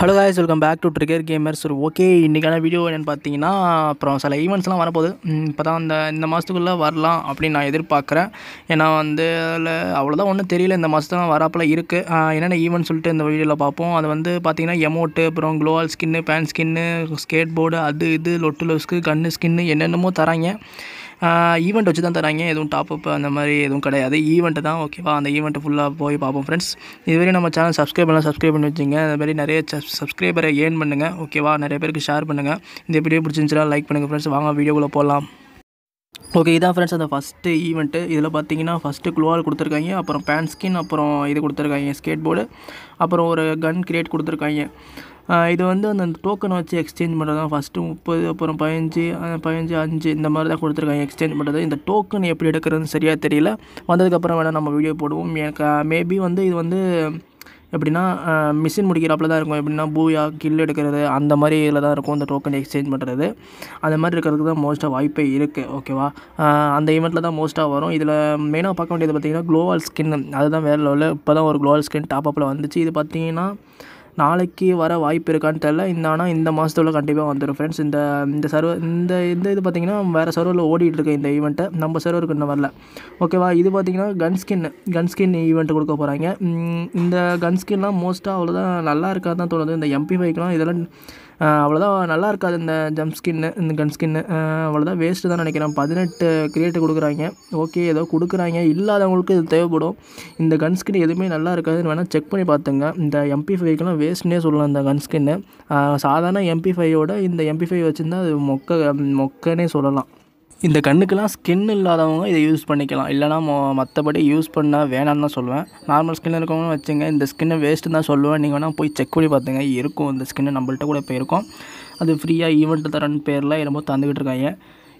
Hello guys welcome back to trigger gamers ஒரு okay இன்றைக்கான video என்னென்னு பார்த்தீங்கன்னா அப்புறம் சில ஈவெண்ட்ஸ்லாம் வரப்போகுது. இப்போ தான் இந்த இந்த மாதத்துக்குள்ளே வரலாம் அப்படின்னு நான் எதிர்பார்க்குறேன். ஏன்னா வந்து அதில் அவ்வளோதான் ஒன்றும் தெரியல இந்த மாதம் வராப்பில் இருக்குது என்னென்ன ஈவெண்ட் சொல்லிட்டு இந்த வீடியோவில் பார்ப்போம். அது வந்து பார்த்தீங்கன்னா எமோட்டு அப்புறம் க்ளோவால் skin pan skin skateboard அது இது லொட்டு லொஸ்க்கு கன்று ஸ்கின்னு என்னென்னமோ தராங்க. ஈவெண்ட் வச்சு தான் தராங்க. எதுவும் டாப் அப் அந்த மாதிரி எதுவும் கிடையாது. ஈவெண்ட்டு தான் ஓகேவா அந்த ஈவெண்ட்டு ஃபுல்லாக போய் பார்ப்போம் ஃப்ரெண்ட்ஸ் இதுவரை நம்ம சேனல் சப்ஸ்கிரைப் பண்ணலாம் சப்ஸ்கிரைப் பண்ணி வச்சுங்க. அது மாதிரி நிறைய சப்ஸ்கிரைபரை ஏர்ன் பண்ணுங்கள் ஓகேவா நிறைய பேருக்கு ஷேர் பண்ணுங்கள் இந்த வீடியோ பிடிச்சிருந்துச்சுன்னா லைக் பண்ணுங்கள் ஃப்ரெண்ட்ஸ் வாங்க வீடியோக்குள்ளே போகலாம் ஓகே இதான் ஃப்ரெண்ட்ஸ் அந்த ஃபஸ்ட்டு ஈவெண்ட்டு இதில் பார்த்தீங்கன்னா ஃபஸ்ட்டு குளோவால் கொடுத்துருக்காங்க. அப்புறம் பேன் ஸ்கின் அப்புறம் இது கொடுத்துருக்காங்க ஸ்கேட் போர்டு அப்புறம் ஒரு கன் கிரியேட் கொடுத்துருக்காங்க. இது வந்து அந்த டோக்கனை வச்சு எக்ஸ்சேஞ்ச் பண்ணுறது தான் ஃபஸ்ட்டு முப்பது அப்புறம் பதினஞ்சு பதினஞ்சு அஞ்சு இந்த மாதிரி தான் கொடுத்துருக்காங்க. எக்ஸ்சேஞ்ச் பண்ணுறது இந்த டோக்கன் எப்படி எடுக்கிறதுன்னு சரியாக தெரியல. வந்ததுக்கப்புறம் வேணால் நம்ம வீடியோ போடுவோம். எனக்கு மேபி வந்து இது வந்து எப்படின்னா மிஷின் முடிக்கிறப்பல தான் இருக்கும். எப்படின்னா பூயா கில் எடுக்கிறது அந்த மாதிரி இதில் தான் இருக்கும். இந்த டோக்கன் எக்ஸ்சேஞ்ச் பண்ணுறது அந்த மாதிரி இருக்கிறதுக்கு தான் மோஸ்ட்டாக வாய்ப்பே இருக்குது ஓகேவா அந்த ஈவெண்ட்டில் தான் மோஸ்ட்டாக வரும். இதில் மெயினாக பார்க்க வேண்டியது பார்த்தீங்கன்னா க்ளோவால் ஸ்கின் அதுதான் வேறு லெவலில் இப்போ தான் ஒரு க்ளோவால் ஸ்கின் டாப்அப்பில் வந்துச்சு. இது பார்த்திங்கன்னா நாளைக்கு வர வாய்ப்பு இருக்கான்னு தெரில இந்த ஆனால் இந்த மாதத்துல கண்டிப்பாக வந்துடும் ஃப்ரெண்ட்ஸ் இந்த இந்த சர்வர் இந்த இந்த இது பார்த்திங்கன்னா வேறு சர்வரில் ஓடிட்டு இருக்கு இந்த ஈவெண்ட்டை நம்ம சர்வருக்கு இன்னும் வரல. ஓகேவா இது பார்த்திங்கன்னா gun skin gun skin event கொடுக்க போகிறாங்க இந்த கன் ஸ்கின்லாம் மோஸ்ட்டாக அவ்வளோதான் நல்லா இருக்காது தான் தோணுது. இந்த எம்பி பைக்லாம் இதெல்லாம் அவ்வளோதான் நல்லா இருக்காது இந்த ஜம்ப் ஸ்கின்னு இந்த கன் ஸ்கின்னு அவ்வளோதான் வேஸ்ட்டு தான் நினைக்கிறேன். பதினெட்டு கிரியேட்டு கொடுக்குறாங்க. ஓகே ஏதோ கொடுக்குறாங்க. இல்லாதவங்களுக்கு இது தேவைப்படும். இந்த கன் ஸ்கின் எதுவுமே நல்லா இருக்காதுன்னு வேணால் செக் பண்ணி பார்த்துங்க. இந்த எம்பி ஃபைவ்க்கெலாம் வேஸ்ட்னே சொல்லலாம் இந்த கன் ஸ்கின்னு சாதாரண எம்பி ஃபைவோட இந்த எம்பி ஃபைவ் வச்சுருந்தா அது மொக்க மொக்கன்னே சொல்லலாம். இந்த கண்ணுக்கெல்லாம் ஸ்கின் இல்லாதவங்க இதை யூஸ் பண்ணிக்கலாம். இல்லைனா மொ மற்றபடி யூஸ் பண்ண வேணாம்னு தான் சொல்லுவேன். நார்மல் ஸ்கின் இருக்கவங்க வச்சுங்க இந்த ஸ்கின்னை வேஸ்ட்டு தான் சொல்லுவேன். நீங்கள் வேணால் போய் செக் பண்ணி பார்த்துங்க இருக்கும் இந்த ஸ்கின்னு நம்மள்ட்ட கூட இப்போ இருக்கும். அது ஃப்ரீயாக ஈவெண்ட் தரன்னு பேரில் என்னமோ தந்துக்கிட்டு இருக்காங்க.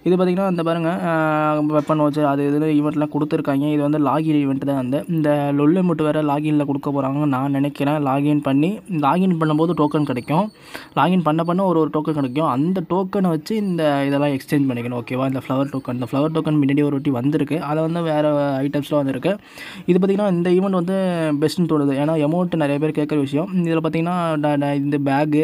இது பார்த்திங்கன்னா இந்த பாருங்கள் வெப்பன் வச்சு அது இதில் ஈவெண்ட்லாம் கொடுத்துருக்காங்க. இது வந்து லாகின் ஈவெண்ட் தான் வந்து இந்த லொல்லு மட்டும் வேறு லாகினில் கொடுக்க போகிறாங்கன்னு நான் நினைக்கிறேன். லாகின் பண்ணி லாகின் பண்ணும்போது டோக்கன் கிடைக்கும். லாகின் பண்ண பண்ண ஒரு ஒரு டோக்கன் கிடைக்கும். அந்த டோக்கனை வச்சு இந்த இதெல்லாம் எக்ஸ்சேஞ்ச் பண்ணிக்கணும் ஓகேவா இந்த ஃப்ளவர் டோக்கன் இந்த ஃப்ளவர் டோக்கன் முன்னாடி ஒரு வாட்டி வந்திருக்கு. அதை வந்து வேறு ஐட்டம்ஸ்லாம் வந்திருக்கு. இது பார்த்திங்கன்னா இந்த ஈவெண்ட் வந்து பெஸ்ட்டுன்னு தோணுது. ஏன்னா அமௌண்ட் நிறைய பேர் கேட்குற விஷயம். இதில் பார்த்திங்கன்னா இந்த பேகு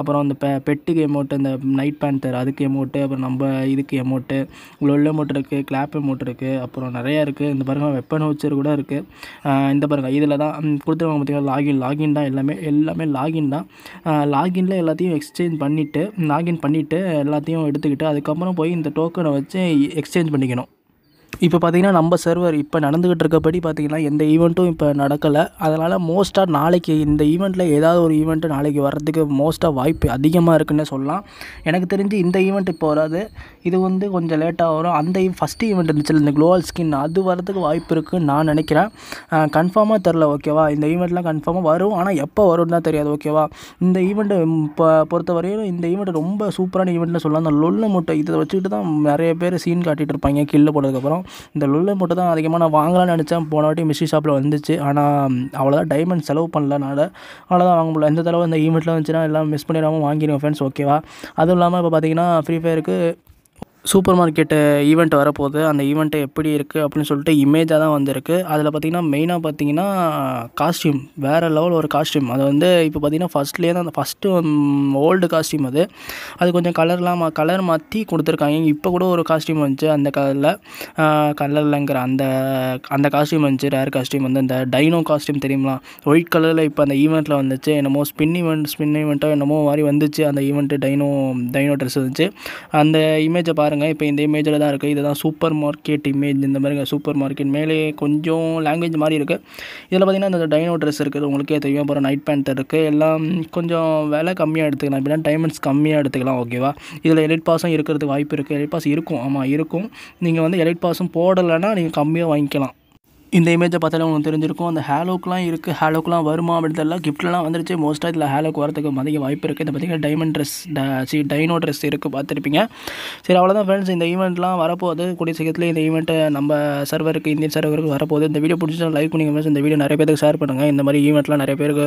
அப்புறம் இந்த பெ பெட்டுக்கு அமௌண்ட் இந்த நைட் பேண்டர் அதுக்கு அமௌண்ட்டு அப்புறம் நம்ம இதுக்கு எமௌண்ட்டு உள்ள எமௌண்ட் இருக்குது கிளாப் எமௌண்ட் இருக்குது அப்புறம் நிறையா இருக்குது இந்த பாருங்கள் வெப்பன் வச்சர் கூட இருக்குது இந்த பாருங்கள் இதில் தான் கொடுத்துருவாங்க பார்த்தீங்கன்னா லாகின் லாகின் தான் எல்லாமே எல்லாமே லாகின் தான். லாகினில் எல்லாத்தையும் எக்ஸ்சேஞ்ச் பண்ணிவிட்டு லாகின் பண்ணிவிட்டு எல்லாத்தையும் எடுத்துக்கிட்டு அதுக்கப்புறம் போய் இந்த டோக்கனை வச்சு எக்ஸ்சேஞ்ச் பண்ணிக்கணும். இப்போ பார்த்தீங்கன்னா நம்ம சர்வர் இப்போ நடந்துக்கிட்டு இருக்கப்படி பார்த்தீங்கன்னா எந்த ஈவெண்ட்டும் இப்போ நடக்கலை. அதனால் மோஸ்ட்டாக நாளைக்கு இந்த ஈவெண்ட்டில் ஏதாவது ஒரு ஈவெண்ட்டு நாளைக்கு வர்றதுக்கு மோஸ்ட்டாக வாய்ப்பு அதிகமாக இருக்குன்னு சொல்லலாம். எனக்கு தெரிஞ்சு இந்த ஈவெண்ட் இப்போ வராது. இது வந்து கொஞ்சம் லேட்டாக வரும். அந்த ஃபஸ்ட்டு ஈவெண்ட் இருந்துச்சு இந்த க்ளோவல் ஸ்கின் அது வரதுக்கு வாய்ப்பு இருக்குன்னு நான் நினைக்கிறேன். கன்ஃபார்மாக தெரில ஓகேவா இந்த ஈவெண்ட்லாம் கன்ஃபார்மாக வரும். ஆனால் எப்போ வரும்னு தான் தெரியாது ஓகேவா இந்த ஈவெண்ட்டை இப்போ பொறுத்தவரையும் இந்த ஈவெண்ட் ரொம்ப சூப்பரான ஈவெண்ட்னு சொல்லலாம். அந்த லொல்லு முட்டை இதை வச்சுக்கிட்டு தான் நிறைய பேர் சீன் காட்டிகிட்டு இருப்பாங்க கில்லு போட்டதுக்கப்புறம் இந்த லுல்லை மட்டும் தான் அதிகமாக நான் வாங்கலாம்னு நினச்சேன். போன வாட்டி மிஸ்ட்ரி ஷாப்பில் வந்துச்சு. ஆனால் அவ்வளோதான் டைமண்ட் செலவு பண்ணலனால அவ்வளோதான் வாங்க முடியல. எந்த தடவை இந்த ஈவெண்ட்லாம் வந்துச்சுன்னா எல்லாம் மிஸ் பண்ணிடாமல் வாங்கிடுவேன் ஃப்ரெண்ட்ஸ் ஓகேவா அதுவும் இல்லாமல் இப்போ பார்த்தீங்கன்னா ஃப்ரீ ஃபயருக்கு சூப்பர் மார்க்கெட்டு ஈவெண்ட் வரப்போகுது. அந்த ஈவெண்ட்டு எப்படி இருக்குது அப்படின்னு சொல்லிட்டு இமேஜாக தான் வந்திருக்கு. அதில் பார்த்திங்கன்னா மெயினாக பார்த்தீங்கன்னா காஸ்டியூம் வேறு லெவல் ஒரு காஸ்டியூம் அது வந்து இப்போ பார்த்திங்கன்னா ஃபஸ்ட்லேயே தான் அந்த ஃபஸ்ட்டு ஓல்டு காஸ்டியூம் அது. அது கொஞ்சம் கலர்லாம் கலர் மாற்றி கொடுத்துருக்காங்க. இப்போ கூட ஒரு காஸ்டியூம் வந்துச்சு அந்த கலரில் கலர்லங்கிற அந்த அந்த காஸ்டியூம் வந்துச்சு ரேர் காஸ்டியூம் வந்து அந்த டைனோ காஸ்டியூம் தெரியுமா? ஒயிட் கலரில் இப்போ அந்த ஈவெண்ட்டில் வந்துச்சு. என்னமோ ஸ்பின் ஈவெண்ட் ஸ்பின் ஈவெண்ட்டோ என்னமோ மாதிரி வந்துச்சு. அந்த ஈவெண்ட்டு டைனோ டைனோ ட்ரெஸ் வந்துச்சு. அந்த இமேஜை பாருங்கள் இப்போ இந்த இமேஜில் தான் இருக்குது இதுதான் சூப்பர் மார்க்கெட் இமேஜ் இந்த மாதிரி சூப்பர் மார்க்கெட் மேலே கொஞ்சம் லாங்குவேஜ் மாதிரி இருக்குது இதில் பார்த்திங்கன்னா இந்த டைனோ ட்ரெஸ் இருக்குது. உங்களுக்கே தெரியும். அப்புறம் நைட் பேண்ட் இருக்குது எல்லாம் கொஞ்சம் விலை கம்மியாக எடுத்துக்கலாம். இப்படின்னா டைமண்ட்ஸ் கம்மியாக எடுத்துக்கலாம். ஓகேவா இதில் எலைட் பாஸும் இருக்கிறதுக்கு வாய்ப்பு இருக்குது எலைட் பாஸ் இருக்கும். ஆமாம் இருக்கும். நீங்கள் வந்து எலைட் பாஸும் போடலைன்னா நீங்கள் கம்மியாக வாங்கிக்கலாம். இந்த இமேஜை பார்த்தாலே உங்களுக்கு தெரிஞ்சிருக்கும். அந்த ஹேலோக்கெலாம் இருக்குது ஹேலோக்கெலாம் வருமா அப்படின்னு தெரியல கிஃப்ட்லாம் வந்துருச்சு. மோஸ்ட்டாக இதில் ஹேலோக்கு வரதுக்கு அதிக வாய்ப்பு இருக்குது இந்த பார்த்திங்கன்னா டைமண்ட் ட்ரெஸ் சி டைனோ ட்ரெஸ் இருக்குது பார்த்துருப்பீங்க. சரி அவ்வளோதான் ஃப்ரெண்ட்ஸ் இந்த ஈவெண்ட்லாம் வரப்போகுது. கூடிய சீக்கிரத்தில் இந்த ஈவெண்ட்டு நம்ம சர்வருக்கு இந்தியன் சர்வருக்கு வரப்போகுது. இந்த வீடியோ பிடிச்சா லைக் பண்ணிங்க ஃப்ரெண்ட்ஸ் இந்த வீடியோ நிறைய பேருக்கு ஷேர் பண்ணுங்கள் இந்த மாதிரி ஈவெண்ட்லாம் நிறைய பேருக்கு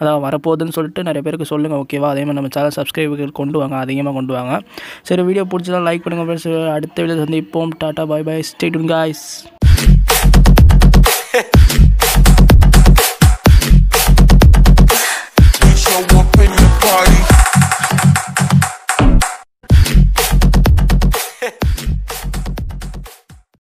அதான் வரப்போகுதுன்னு சொல்லிட்டு நிறைய பேருக்கு சொல்லுங்கள் ஓகேவா அதே மாதிரி நம்ம சேனல் சப்ஸ்கிரைபர்கள் கொண்டு வாங்க. அதிகமாக கொண்டு வாங்க. சரி வீடியோ பிடிச்சதான் லைக் பண்ணுங்கள் ஃப்ரெண்ட்ஸ் அடுத்த வீடியோ சந்திப்போம். Tata bye bye state guys